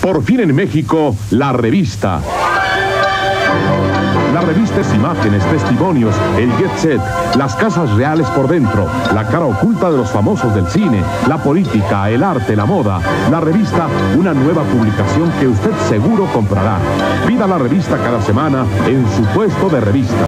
Por fin en México, la revista. La revista es imágenes, testimonios, el jet set, las casas reales por dentro, la cara oculta de los famosos del cine, la política, el arte, la moda. La revista, una nueva publicación que usted seguro comprará. Pida la revista cada semana en su puesto de revista.